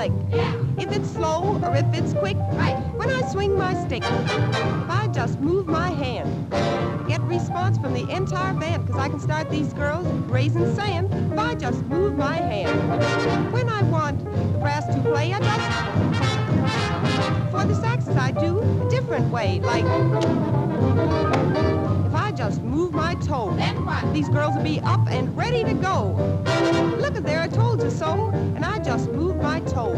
lick. If it's slow or if it's quick, when I swing my stick, if I just move my hand, get response from the entire band, cause I can start these girls raising sand if I just move my hand. When I want the brass to play, I just, for the saxes I do a different way, like, if I just move my toe, these girls will be up and ready to go. Look at there, I told you so, and I just moved my toe.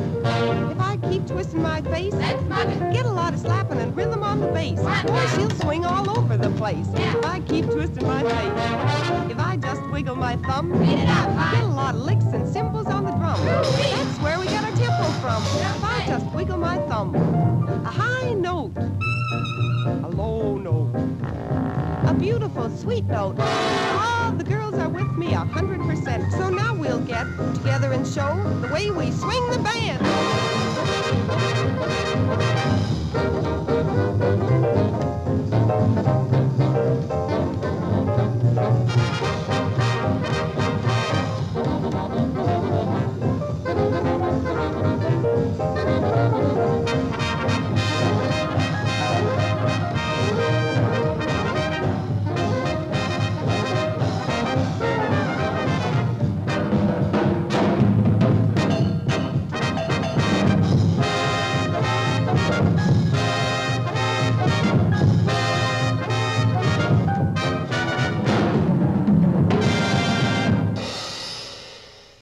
If I keep twisting my face, Let's mug it. get a lot of slapping and rhythm on the bass. Boy, she'll swing all over the place. Yeah. If I keep twisting my face, if I just wiggle my thumb, Beat it up, get a lot of licks and cymbals on the drum. That's where we get our tempo from. If I just wiggle my thumb, a high note, a low note, a beautiful, sweet note. All the girls are with me a hundred percent. So now we'll get show the way we swing.